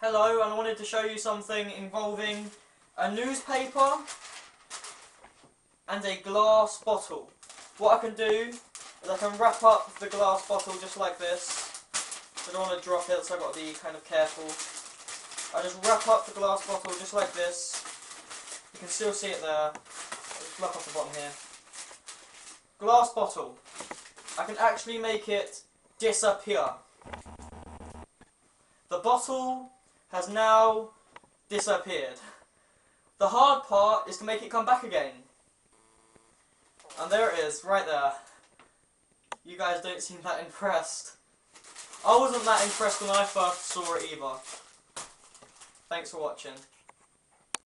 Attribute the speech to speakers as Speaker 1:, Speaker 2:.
Speaker 1: Hello, and I wanted to show you something involving a newspaper and a glass bottle. What I can do is I can wrap up the glass bottle just like this. I don't want to drop it, so I've got to be kind of careful. I just wrap up the glass bottle just like this. You can still see it there. Just the bottom here. Glass bottle. I can actually make it disappear. The bottle has now disappeared. The hard part is to make it come back again. And there it is, right there. You guys don't seem that impressed. I wasn't that impressed when I first saw it either. Thanks for watching.